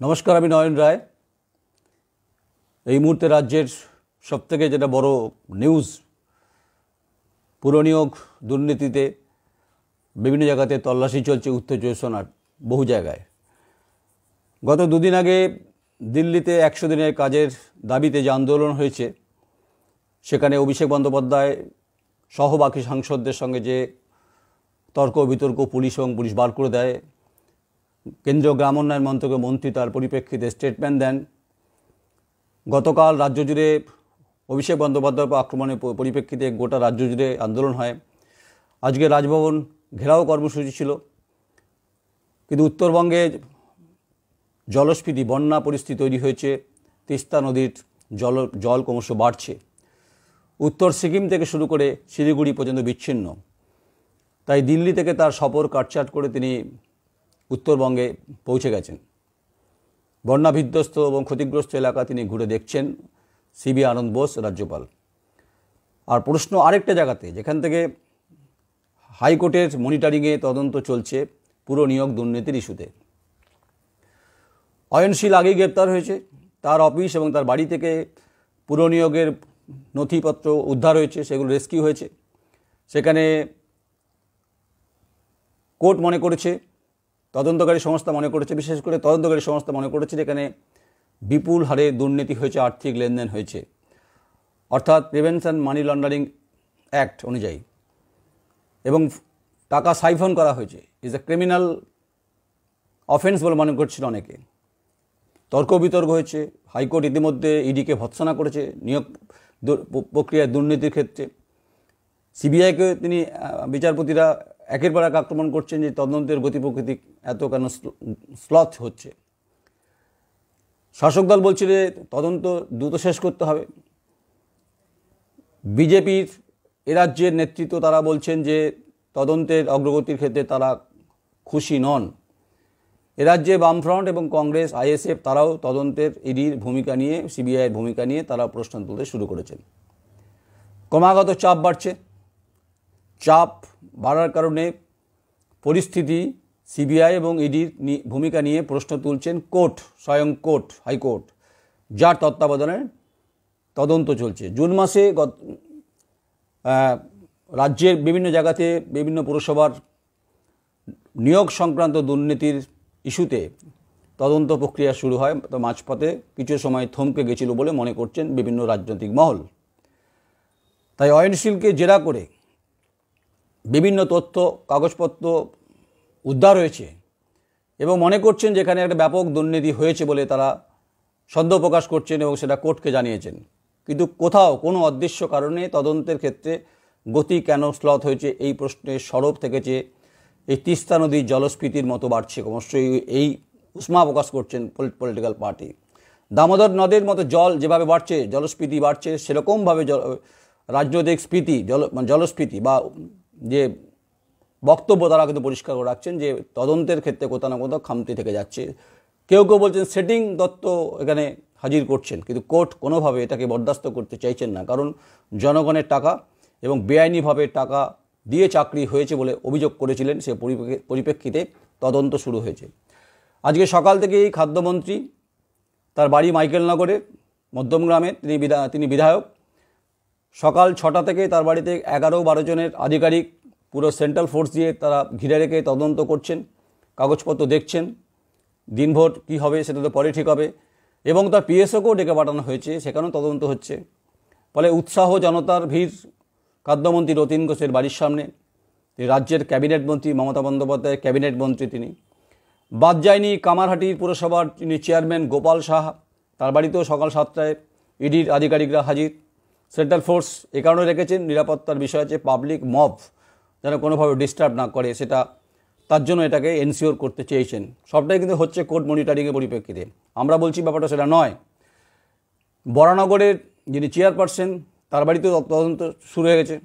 নমস্কার, আমি নয়ন রায়। এই মুহূর্তে রাজ্যের সবথেকে যেটা বড় নিউজ পুরনিয়োগ দুর্নীতিতে বিভিন্ন জায়গাতে তল্লাশি চলছে উত্তর পরগনার বহু জায়গায়। গত দুদিন আগে দিল্লিতে একশো দিনের কাজের দাবিতে যে আন্দোলন হয়েছে, সেখানে অভিষেক বন্দ্যোপাধ্যায় সহ বাকি সাংসদদের সঙ্গে যে তর্ক বিতর্ক পুলিশ এবং পুলিশ বার করে দেয় কেন্দ্রীয় গ্রাম উন্নয়ন মন্ত্রকের মন্ত্রী তার পরিপ্রেক্ষিতে স্টেটমেন্ট দেন। গতকাল রাজ্য জুড়ে অভিষেক বন্দ্যোপাধ্যায় আক্রমণের পরিপ্রেক্ষিতে গোটা রাজ্য জুড়ে আন্দোলন হয়। আজকে রাজভবন ঘেরাও কর্মসূচি ছিল। কিন্তু উত্তরবঙ্গে জলস্ফীতি, বন্যা পরিস্থিতি তৈরি হয়েছে। তিস্তা নদীর জল জল ক্রমশ বাড়ছে। উত্তর সিকিম থেকে শুরু করে শিলিগুড়ি পর্যন্ত বিচ্ছিন্ন। তাই দিল্লি থেকে তার সফর কাটছাট করে তিনি উত্তরবঙ্গে পৌঁছে গেছেন। বন্যা বিধ্বস্ত এবং ক্ষতিগ্রস্ত এলাকা তিনি ঘুরে দেখছেন। সিবি আনন্দ বোস, রাজ্যপাল। আর প্রশ্ন আরেকটা জায়গাতে, যেখান থেকে হাইকোর্টের মনিটরিংয়ে তদন্ত চলছে পুরো নিয়োগ দুর্নীতির ইস্যুতে। অয়নশীল আগেই গ্রেপ্তার হয়েছে। তার অফিস এবং তার বাড়ি থেকে পুরো নিয়োগের নথিপত্র উদ্ধার হয়েছে, সেগুলো রেস্কিউ হয়েছে। সেখানে কোর্ট মনে করেছে তদন্তকারী সংস্থা মনে করেছে, বিশেষ করে তদন্তকারী সংস্থা মনে করেছে যেখানে বিপুল হারে দুর্নীতি হয়েছে, আর্থিক লেনদেন হয়েছে। অর্থাৎ প্রিভেনশন মানি লন্ডারিং অ্যাক্ট অনুযায়ী। এবং টাকা সাইফন করা হয়েছে। ইজ এ ক্রিমিনাল অফেন্স বলে মনে করছিল অনেকে। তর্ক বিতর্ক হয়েছে। হাইকোর্ট ইতিমধ্যে ইডিকে ভৎসনা করেছে নিয়োগ প্রক্রিয়ায় দুর্নীতির ক্ষেত্রে। সিবিআইকে তিনি বিচারপতিরা একের পর এক আক্রমণ করছেন যে তদন্তের গতি প্রকৃতি এত কেন স্লথ হচ্ছে? শাসক দল বলছে যে তদন্ত দ্রুত শেষ করতে হবে। বিজেপির রাজ্যের নেতৃত্ব তারা বলছেন যে তদন্তের অগ্রগতির ক্ষেত্রে তারা খুশি নন। রাজ্যে বামফ্রন্ট এবং কংগ্রেস, আইএসএফ তারাও তদন্তের ইডির ভূমিকা নিয়ে সিবিআইয়ের ভূমিকা নিয়ে তারা প্রশ্ন তুলতে শুরু করেছেন। ক্রমাগত চাপ বাড়ছে। চাপ বাড়ার কারণে পরিস্থিতি সিবিআই এবং ইডির ভূমিকা নিয়ে প্রশ্ন তুলছেন কোর্ট, স্বয়ং কোর্ট, হাইকোর্ট। যার তত্ত্বাবধানে তদন্ত চলছে। জুন মাসে গত রাজ্যের বিভিন্ন জায়গাতে বিভিন্ন পুরসভার নিয়োগ সংক্রান্ত দুর্নীতির ইস্যুতে তদন্ত প্রক্রিয়া শুরু হয়। তো মাঝপথে কিছু সময় থমকে গেছিল বলে মনে করছেন বিভিন্ন রাজনৈতিক মহল। তাই অয়নশীলকে জেরা করে বিভিন্ন তথ্য, কাগজপত্র উদ্ধার হয়েছে এবং মনে করছেন যেখানে একটা ব্যাপক দুর্নীতি হয়েছে বলে তারা সন্দেহ প্রকাশ করছেন এবং সেটা কোর্টকে জানিয়েছেন। কিন্তু কোথাও কোনো অদৃশ্য কারণে তদন্তের ক্ষেত্রে গতি কেন স্লথ হয়েছে এই প্রশ্নে সরব থেকেছে এই তিস্তা নদীর জলস্ফীতির মতো বাড়ছে ক্রমশ এই উষ্মা প্রকাশ করছেন পলিটিক্যাল পার্টি দামোদর নদের মতো জল যেভাবে বাড়ছে, জলস্ফীতি বাড়ছে, সেরকমভাবে জল রাজনৈতিক স্ফীতি, জল জলস্ফীতি বা যে বক্তব্য তারা কিন্তু পরিষ্কার করে রাখছেন যে তদন্তের ক্ষেত্রে কোথাও না কোথাও খামতি থেকে যাচ্ছে। কেউ কেউ বলছেন সেটিং দত্ত এখানে হাজির করছেন, কিন্তু কোর্ট কোনোভাবে এটাকে বরদাস্ত করতে চাইছেন না। কারণ জনগণের টাকা এবং বেআইনিভাবে টাকা দিয়ে চাকরি হয়েছে বলে অভিযোগ করেছিলেন, সে পরিপ্রেক্ষিতে তদন্ত শুরু হয়েছে। আজকে সকাল থেকেই খাদ্যমন্ত্রী তার বাড়ি মাইকেলনগরে মধ্যমগ্রামে তিনি বিধা, তিনি বিধায়ক। সকাল ছটা থেকে তার বাড়িতে এগারো বারো জনের আধিকারিক পুরো সেন্ট্রাল ফোর্স দিয়ে তারা ঘিরে রেখে তদন্ত করছেন, কাগজপত্র দেখছেন, দিনভর কি হবে সেটা তো পরে ঠিক হবে। এবং তার পিএসওকেও ডেকে পাঠানো হয়েছে, সেখানেও তদন্ত হচ্ছে। ফলে উৎসাহ, জনতার ভিড়, খাদ্যমন্ত্রী রতিন ঘোষের বাড়ির সামনে, রাজ্যের ক্যাবিনেট মন্ত্রী মমতা বন্দ্যোপাধ্যায়ের ক্যাবিনেট মন্ত্রী তিনি। বাদ যায়নি কামারহাটির পুরসভার তিনি চেয়ারম্যান গোপাল সাহা, তার বাড়িতেও সকাল সাতটায় ইডির আধিকারিকরা হাজির। সেন্ট্রাল ফোর্স এ কারণে রেখেছেন নিরাপত্তার বিষয় আছে পাবলিক মব। যেন কোনোভাবে ডিস্টার্ব না করে, সেটা তার জন্য এটাকে এনসিওর করতে চেয়েছেন। সবটাই কিন্তু হচ্ছে কোর্ট মনিটরিংয়ের পরিপ্রেক্ষিতে। আমরা বলছি ব্যাপারটা সেটা নয়। বরানগরের যিনি চেয়ারপারসন তার বাড়িতেও তদন্ত শুরু হয়ে গেছে।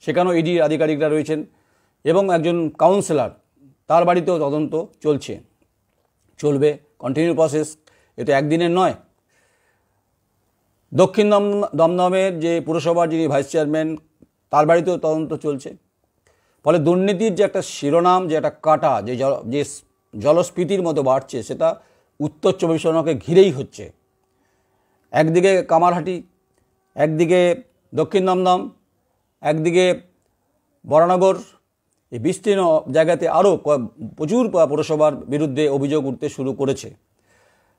সেখানেও ইডি আধিকারিকরা রয়েছেন এবং একজন কাউন্সিলর তার বাড়িতেও তদন্ত চলছে। চলবে কন্টিনিউ প্রসেস এটা একদিনের নয়। দক্ষিণ দম দমদমের যে পুরসভার যিনি ভাইস চেয়ারম্যান তার বাড়িতেও তদন্ত চলছে। ফলে দুর্নীতির যে একটা শিরোনাম, যে একটা কাটা, যে জল, যে জলস্ফীতির মতো বাড়ছে, সেটা উত্তর চব্বিশ পরগনাকে ঘিরেই হচ্ছে। একদিকে কামারহাটি, একদিকে দক্ষিণ দমদম, একদিকে বরানগর, এই বিস্তীর্ণ জায়গাতে আরও প্রচুর পৌরসভার বিরুদ্ধে অভিযোগ উঠতে শুরু করেছে।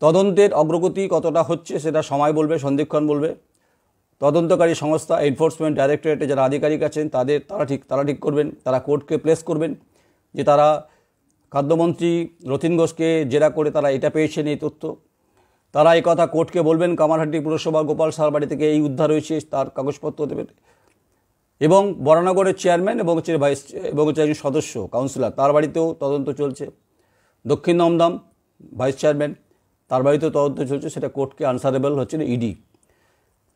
তদন্তের অগ্রগতি কতটা হচ্ছে, সেটা সময় বলবে সন্ধিক্ষণ বলবে। তদন্তকারী সংস্থা এনফোর্সমেন্ট ডাইরেক্টরেটে যারা আধিকারিক আছেন, তাদের, তারা ঠিক তারা ঠিক করবেন, তারা কোর্টকে প্লেস করবেন, যে তারা খাদ্যমন্ত্রী রথিন ঘোষকে জেরা করে তারা এটা পেয়েছেন এই তথ্য। তারা এই কথা কোর্টকে বলবেন, কামারহাটি পুরসভা গোপাল সার বাড়ি থেকে এই উদ্ধার হয়েছে, তার কাগজপত্র দেবেন। এবং বরানগরের চেয়ারম্যান এবং হচ্ছে ভাইস এবং হচ্ছে একজন সদস্য কাউন্সিলর তার বাড়িতেও তদন্ত চলছে। দক্ষিণ দমদম ভাইস চেয়ারম্যান তার বাড়িতেও তদন্ত চলছে, সেটা কোর্টকে আনসারেবল হচ্ছে ইডি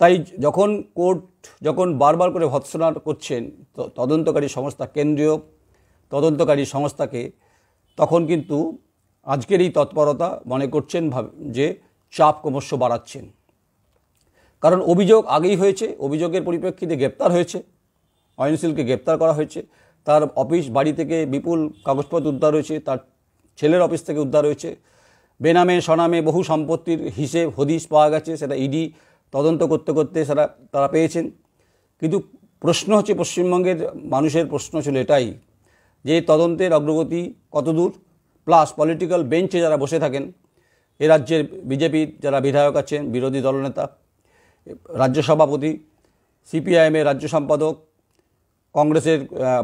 তাই যখন কোর্ট যখন বারবার করে ভৎসনা করছেন তদন্তকারী সংস্থা কেন্দ্রীয় তদন্তকারী সংস্থাকে, তখন কিন্তু আজকের এই তৎপরতা মনে করছেন যে চাপ ক্রমশ বাড়াচ্ছেন। কারণ অভিযোগ আগেই হয়েছে, অভিযোগের পরিপ্রেক্ষিতে গ্রেপ্তার হয়েছে অয়নশীলকে গ্রেপ্তার করা হয়েছে, তার অফিস বাড়ি থেকে বিপুল কাগজপত্র উদ্ধার হয়েছে, তার ছেলের অফিস থেকে উদ্ধার হয়েছে, বেনামে, সনামে বহু সম্পত্তির হিসেব, হদিশ পাওয়া গেছে, সেটা ইডি তদন্ত করতে করতে সেটা তারা পেয়েছেন। কিন্তু প্রশ্ন হচ্ছে পশ্চিমবঙ্গের মানুষের প্রশ্ন ছিল এটাই যে তদন্তের অগ্রগতি কতদূর? প্লাস পলিটিক্যাল বেঞ্চে যারা বসে থাকেন, এ রাজ্যের বিজেপির যারা বিধায়ক আছেন, বিরোধী দলনেতা, রাজ্য সভাপতি সিপিআইএমের রাজ্য সম্পাদক, কংগ্রেসের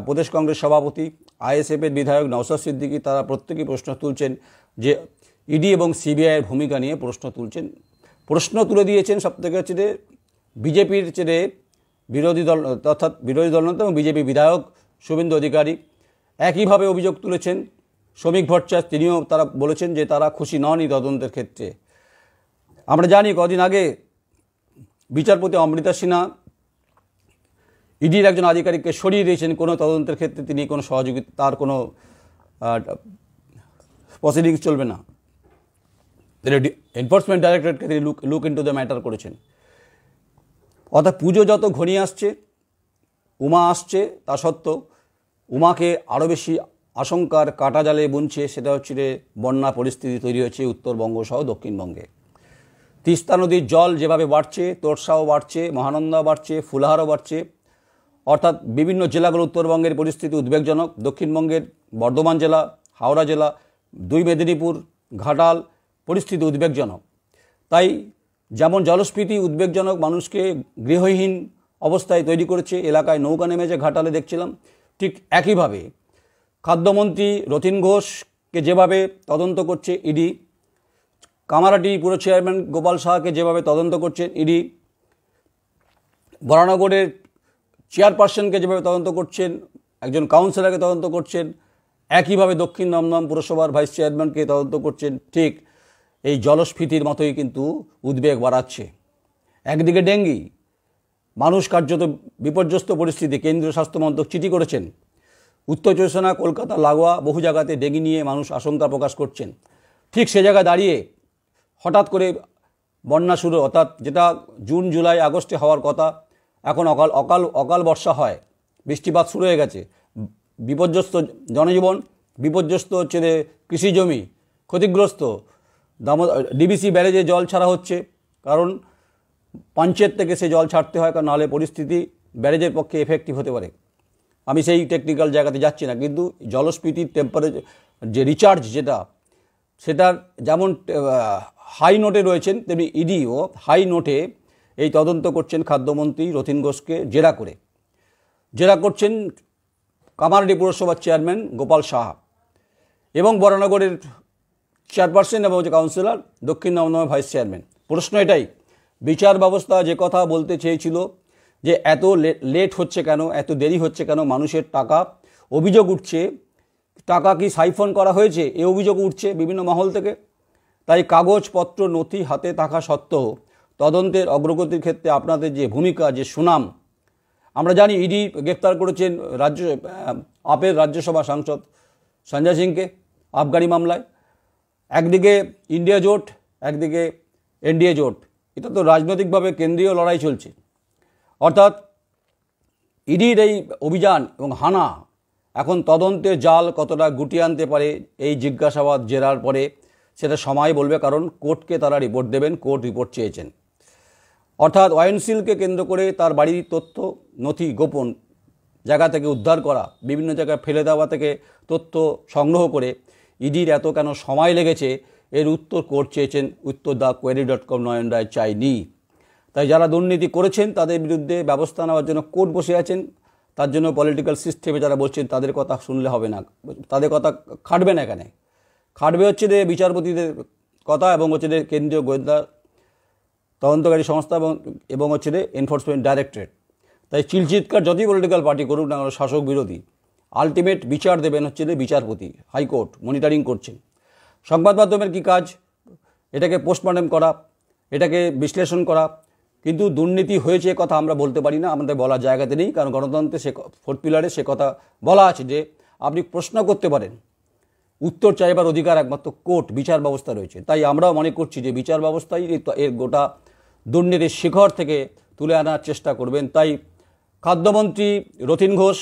প্রদেশ কংগ্রেস সভাপতি আইএসএফের বিধায়ক নওসাদ সিদ্দিকী, তারা প্রত্যেকেই প্রশ্ন তুলছেন যে ইডি এবং সিবিআইয়ের ভূমিকা নিয়ে প্রশ্ন তুলছেন প্রশ্ন তুলে দিয়েছেন সবথেকে হচ্ছে যে বিজেপির চেয়ে বিরোধী দল, অর্থাৎ বিরোধী দল এবং বিজেপি বিধায়ক শুভেন্দু অধিকারী একইভাবে অভিযোগ তুলেছেন। শ্রমিক ভট্টাচার্য তিনিও তারা বলেছেন যে তারা খুশি ননই তদন্তের ক্ষেত্রে। আমরা জানি কদিন আগে বিচারপতি অমৃতা সিনহা ইডির একজন আধিকারিককে সরিয়ে দিয়েছেন। কোনো তদন্তের ক্ষেত্রে তিনি কোনো সহযোগিতা তার কোনো প্রসিডিংস চলবে না। তিনি এনফোর্সমেন্ট ডাইরেক্টরেটকে তিনি look look into the matter করেছেন। অর্থাৎ পুজো যত ঘনিয়ে আসছে, উমা আসছে, তা সত্ত্বেও উমাকে আরও বেশি আশঙ্কার কাটা জালে বুনছে, সেটা হচ্ছে বন্যা পরিস্থিতি তৈরি হয়েছে উত্তরবঙ্গ সহ দক্ষিণবঙ্গে। তিস্তা নদীর জল যেভাবে বাড়ছে, তোরসাও বাড়ছে মহানন্দা বাড়ছে, ফুলহারও বাড়ছে, অর্থাৎ বিভিন্ন জেলাগুলো উত্তরবঙ্গের পরিস্থিতি উদ্বেগজনক। দক্ষিণবঙ্গের বর্ধমান জেলা, হাওড়া জেলা, দুই মেদিনীপুর, ঘাটাল পরিস্থিতি উদ্বেগজনক। তাই যেমন জলস্ফীতি উদ্বেগজনক, মানুষকে গৃহহীন অবস্থায় তৈরি করেছে, এলাকায় নৌকা নেমেছে ঘাটালে দেখছিলাম, ঠিক একইভাবে খাদ্যমন্ত্রী রতিন ঘোষকে যেভাবে তদন্ত করছে ইডি, কামারাটি পুর চেয়ারম্যান গোপাল শাহকে যেভাবে তদন্ত করছেন ইডি, বরানগরের চেয়ারপারসনকে যেভাবে তদন্ত করছেন, একজন কাউন্সিলরকে তদন্ত করছেন, একইভাবে দক্ষিণ দমদম পুরসভার ভাইস চেয়ারম্যানকে তদন্ত করছেন, ঠিক এই জলস্ফীতির মতোই কিন্তু উদ্বেগ বাড়াচ্ছে। একদিকে ডেঙ্গি, মানুষ কার্যত বিপর্যস্ত পরিস্থিতি, কেন্দ্রীয় স্বাস্থ্যমন্ত্রক চিঠি করেছেন। উত্তর চব্বিশ কলকাতা, লাগোয়া বহু জায়গাতে ডেঙ্গি নিয়ে মানুষ আশঙ্কা প্রকাশ করছেন। ঠিক সে জায়গায় দাঁড়িয়ে হঠাৎ করে বন্যা শুরু, অর্থাৎ যেটা জুন, জুলাই, আগস্টে হওয়ার কথা, এখন অকাল অকাল অকাল বর্ষা হয়, বৃষ্টিপাত শুরু হয়ে গেছে। বিপর্যস্ত জনজীবন, বিপর্যস্ত হচ্ছে কৃষি জমি, ক্ষতিগ্রস্ত দাম ডিবিসি ব্যারেজে জল ছাড়া হচ্ছে, কারণ পঞ্চায়েত থেকে সে জল ছাড়তে হয়, কারণ নাহলে পরিস্থিতি ব্যারেজের পক্ষে এফেক্টিভ হতে পারে। আমি সেই টেকনিক্যাল জায়গাতে যাচ্ছি না, কিন্তু জলস্ফীতির টেম্পারেচার যে রিচার্জ যেটা, সেটার যেমন হাই নোটে রয়েছেন, তেমনি ইডিও হাই নোটে এই তদন্ত করছেন খাদ্যমন্ত্রী রথিন ঘোষকে জেরা করে। জেরা করছেন কামারডি পুরসভার চেয়ারম্যান গোপাল সাহা এবং বরানগরের চেয়ারপারসন এবং যে কাউন্সিলর, দক্ষিণ নবনমের ভাইস চেয়ারম্যান। প্রশ্ন এটাই, বিচার ব্যবস্থা যে কথা বলতে চেয়েছিল, যে এত লেট হচ্ছে কেন, এত দেরি হচ্ছে কেন, মানুষের টাকা, অভিযোগ উঠছে, টাকা কি সাইফন করা হয়েছে, এ অভিযোগ উঠছে বিভিন্ন মহল থেকে। তাই কাগজপত্র, নথি হাতে থাকা সত্ত্বেও তদন্তের অগ্রগতির ক্ষেত্রে আপনাদের যে ভূমিকা, যে সুনাম, আমরা জানি ইডি গ্রেপ্তার করেছেন রাজ্য আপের রাজ্যসভা সাংসদ সঞ্জয় সিংকে আফগানি মামলায়। একদিকে ইন্ডিয়া জোট, একদিকে এনডিএ জোট। এটা তো রাজনৈতিকভাবে কেন্দ্রীয় লড়াই চলছে। অর্থাৎ ইডির এই অভিযান এবং হানা, এখন তদন্তের জাল কতটা গুটিয়ে আনতে পারে এই জিজ্ঞাসাবাদ জেরার পরে সেটা সময় বলবে, কারণ কোর্টকে তারা রিপোর্ট দেবেন, কোর্ট রিপোর্ট চেয়েছেন। অর্থাৎ অয়নশীলকে কেন্দ্র করে তার বাড়ির তথ্য, নথি, গোপন জায়গা থেকে উদ্ধার করা, বিভিন্ন জায়গায় ফেলে দেওয়া থেকে তথ্য সংগ্রহ করে ইডির এত কেন সময় লেগেছে? এর উত্তর কোর্ট চেয়েছেন উত্তর দা কোয়েরি ডট কম নয়ন রায় চাইনি। তাই যারা দুর্নীতি করেছেন, তাদের বিরুদ্ধে ব্যবস্থা নেওয়ার জন্য কোর্ট বসে আছেন। তার জন্য পলিটিক্যাল সিস্টেমে যারা বলছেন তাদের কথা শুনলে হবে না। তাদের কথা খাটবে না এখানে। খাটবে হচ্ছে যে বিচারপতিদের কথা এবং হচ্ছে যে কেন্দ্রীয় গোয়েন্দা তদন্তকারী সংস্থা এবং এবং হচ্ছে যে এনফোর্সমেন্ট ডাইরেক্টরেট তাই চিলচিৎকার যতই পলিটিক্যাল পার্টি করুক না শাসক বিরোধী। আলটিমেট বিচার দেবেন হচ্ছে যে বিচারপতি, হাইকোর্ট, মনিটরিং করছেন সংবাদ মাধ্যমের কী কাজ? এটাকে পোস্টমর্টম করা, এটাকে বিশ্লেষণ করা। কিন্তু দুর্নীতি হয়েছে কথা আমরা বলতে পারি না, আমাদের বলার জায়গাতে নেই। কারণ গণতন্ত্রে সে ফোর্থ পিলারে সে কথা বলা আছে যে আপনি প্রশ্ন করতে পারেন, উত্তর চাইবার অধিকার একমাত্র কোর্ট, বিচার ব্যবস্থা রয়েছে। তাই আমরাও মনে করছি যে বিচার ব্যবস্থাই এর গোটা দুর্নীতির শিখর থেকে তুলে আনার চেষ্টা করবেন। তাই খাদ্যমন্ত্রী রথিন ঘোষ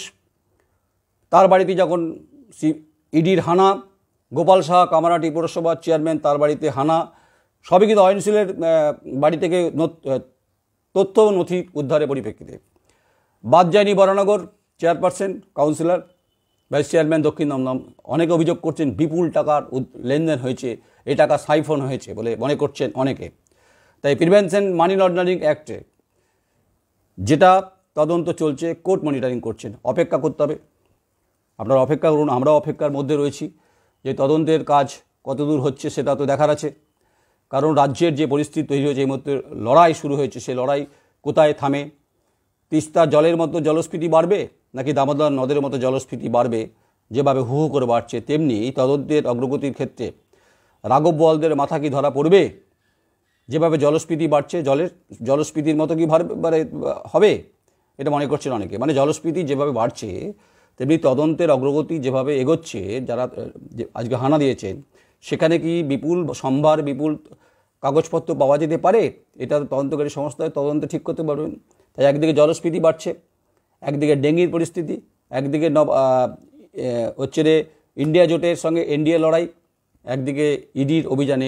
তার বাড়িতে যখন ইডির হানা, গোপাল শাহ কামারাটি পৌরসভার চেয়ারম্যান, তার বাড়িতে হানা, সবই কিন্তু অয়নশীলের বাড়ি থেকে তথ্য নথি উদ্ধারের পরিপ্রেক্ষিতে। বাদ যায়নি Baranagar, chairperson, councillor, vice chairman Dakshin Dumdum, অনেকে অভিযোগ করছেন বিপুল টাকার লেনদেন হয়েছে, এ টাকা সাইফোন হয়েছে বলে মনে করছেন অনেকে। তাই প্রিভেনশন মানি লন্ডারিং অ্যাক্টে যেটা তদন্ত চলছে, কোর্ট মনিটরিং করছেন, অপেক্ষা করতে হবে। আপনারা অপেক্ষা করুন আমরা অপেক্ষার মধ্যে রয়েছি। যে তদন্তের কাজ কতদূর হচ্ছে সেটা তো দেখার আছে। কারণ রাজ্যের যে পরিস্থিতি তৈরি হয়েছে, এই মধ্যে লড়াই শুরু হয়েছে। সে লড়াই কোথায় থামে? তিস্তা জলের মতো জলস্ফীতি বাড়বে নাকি দামোদর নদের মতো জলস্ফীতি বাড়বে? যেভাবে হু হু করে বাড়ছে, তেমনি এই তদন্তের অগ্রগতির ক্ষেত্রে রাঘব বলদের মাথা কি ধরা পড়বে? যেভাবে জলস্ফীতি বাড়ছে, জলের জলস্ফীতির মতো কি মানে হবে? এটা মনে করছেন অনেকে। মানে জলস্ফীতি যেভাবে বাড়ছে তেমনি তদন্তের অগ্রগতি যেভাবে এগোচ্ছে, যারা আজকে হানা দিয়েছেন, সেখানে কি বিপুল সম্ভার, বিপুল কাগজপত্র পাওয়া যেতে পারে? এটা তদন্তকারী সংস্থায় তদন্ত ঠিক করতে পারবেন তাই একদিকে জলস্ফীতি বাড়ছে, একদিকে ডেঙ্গির পরিস্থিতি, একদিকে নব হচ্ছে রে ইন্ডিয়া জোটের সঙ্গে এনডিএ লড়াই, একদিকে ইডির অভিযানে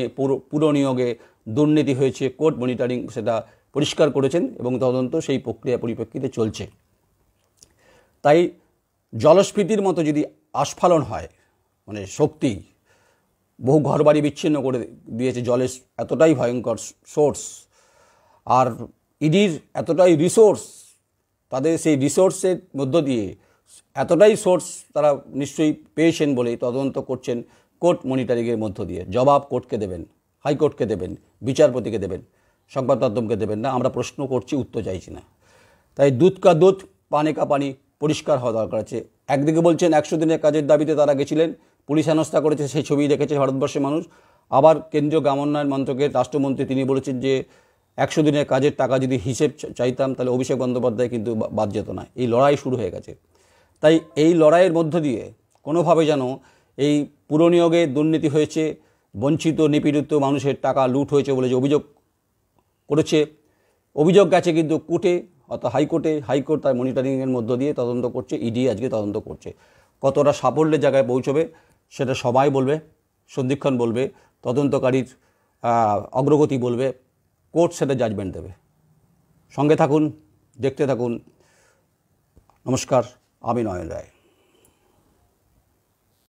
পুরো নিয়োগে দুর্নীতি হয়েছে, কোর্ট মনিটরিং সেটা পরিষ্কার করেছেন এবং তদন্ত সেই প্রক্রিয়া পরিপ্রেক্ষিতে চলছে। তাই জলস্ফীতির মতো যদি আস্ফালন হয় মানে শক্তি বহু ঘরবাড়ি বিচ্ছিন্ন করে দিয়েছে জলের এতটাই ভয়ঙ্কর সোর্স, আর ইডির এতটাই রিসোর্স, তাদের সেই রিসোর্সের মধ্য দিয়ে এতটাই সোর্স তারা নিশ্চয়ই পেয়েছেন বলেই তদন্ত করছেন কোর্ট মনিটরিংয়ের মধ্য দিয়ে। জবাব কোর্টকে দেবেন, হাইকোর্টকে দেবেন, বিচারপতিকে দেবেন সংবাদ মাধ্যমকে দেবেন না, আমরা প্রশ্ন করছি, উত্তর চাইছি না। তাই দুধ কা দুধ, পানে কা পানি পরিষ্কার হওয়া দরকার আছে। একদিকে বলছেন একশো দিনের কাজের দাবিতে তারা গেছিলেন, পুলিশ হেনস্থা করেছে, সেই ছবি দেখেছে ভারতবর্ষের মানুষ। আবার কেন্দ্রীয় গ্রামোন্নয়ন মন্ত্রকের রাষ্ট্রমন্ত্রী তিনি বলেছেন যে, একশো দিনের কাজের টাকা যদি হিসেব চাইতাম, তাহলে অভিষেক বন্দ্যোপাধ্যায় কিন্তু বাদ যেত না। এই লড়াই শুরু হয়ে গেছে। তাই এই লড়াইয়ের মধ্য দিয়ে কোনোভাবে যেন এই পুরনিয়োগে দুর্নীতি হয়েছে, বঞ্চিত, নিপীড়িত মানুষের টাকা লুট হয়েছে বলে যে অভিযোগ করেছে, অভিযোগ গেছে কিন্তু কোর্টে অর্থাৎ হাইকোর্টে, হাইকোর্ট তার মনিটরিংয়ের মধ্য দিয়ে তদন্ত করছে ইডি আজকে তদন্ত করছে। কতটা সাফল্যের জায়গায় পৌঁছবে, সেটা সবাই বলবে সন্ধিক্ষণ বলবে, তদন্তকারীর অগ্রগতি বলবে, কোর্ট সেটা জাজমেন্ট দেবে। সঙ্গে থাকুন, দেখতে থাকুন। নমস্কার, আমি নয়ন রায়।